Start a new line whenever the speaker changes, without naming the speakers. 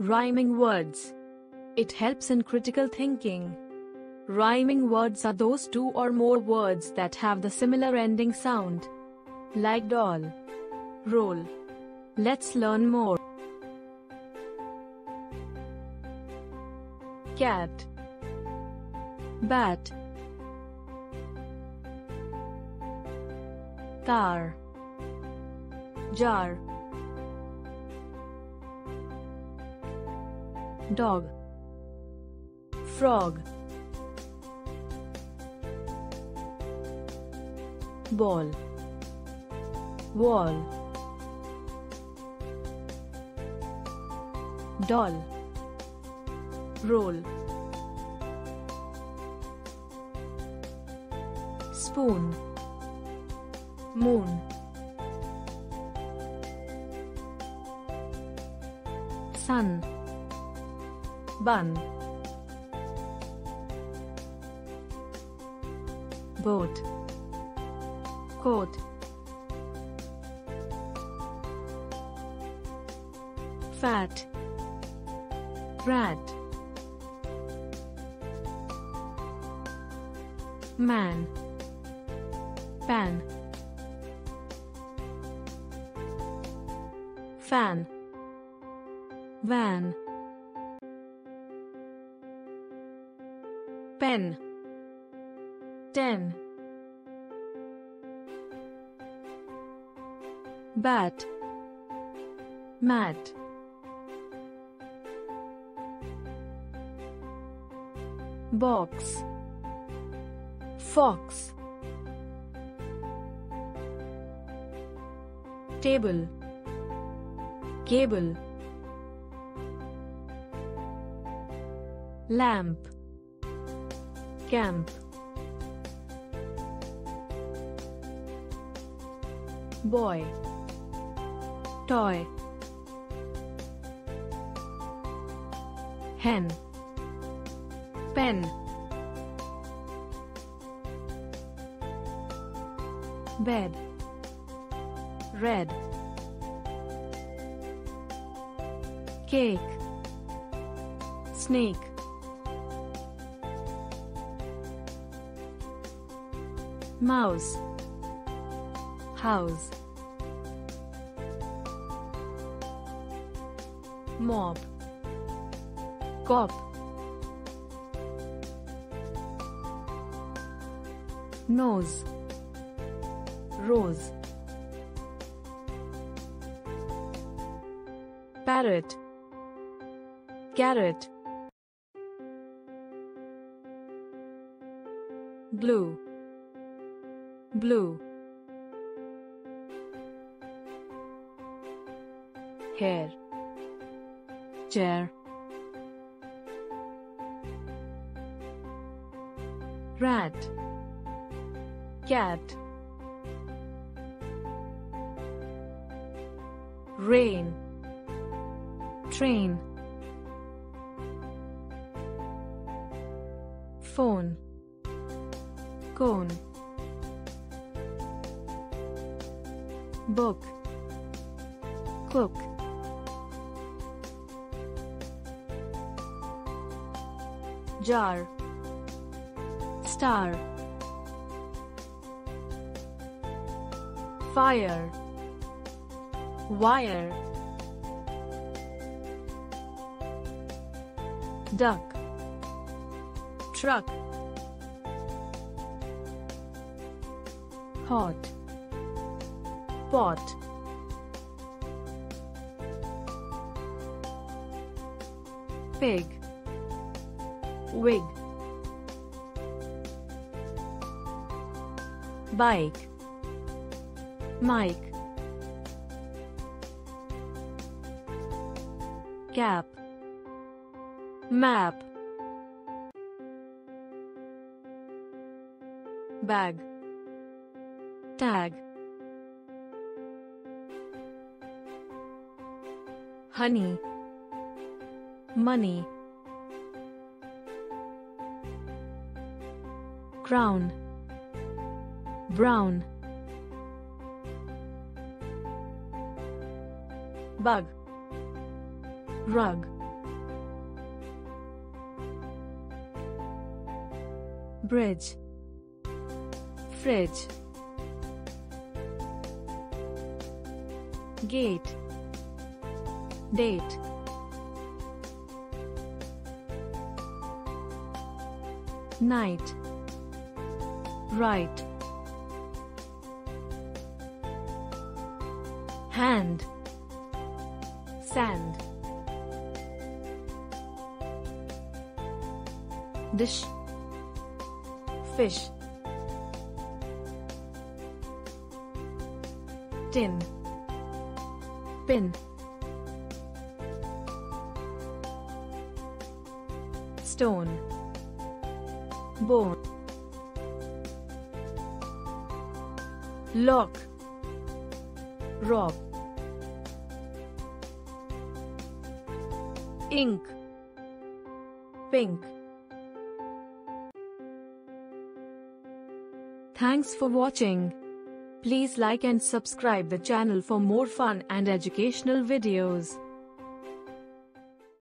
Rhyming words. It helps in critical thinking. Rhyming words are those two or more words that have the similar ending sound. Like doll. Roll. Let's learn more. Cat. Bat. Car. Jar. Dog. Frog. Ball. Wall. Doll. Roll. Spoon. Moon. Sun. Bun. Boat. Coat. Fat. Rat. Man. Pan. Fan. Van. Pen. Ten. Bat. Mat. Box. Fox. Table. Cable. Lamp. Camp. Boy. Toy. Hen. Pen. Bed. Red. Cake. Snake. Mouse. House. mob Cop. Nose. Rose. Parrot. Carrot. Blue. Blue. Hair. Chair. Rat. Cat. Rain. Train. Phone. Cone. Book. Cook. Jar. Star. Fire. Wire. Duck. Truck. Hot. Pot. Pig. Wig. Bike. Mike. Cap. Map. Bag. Tag. honey, money, crown, brown, bug, rug, bridge, fridge, gate date. Night. Right. Hand. Sand. Dish. Fish. Tin. Pin stone. Bone. Lock. Rob. Ink. Pink. Thanks for watching. Please like and subscribe the channel for more fun and educational videos.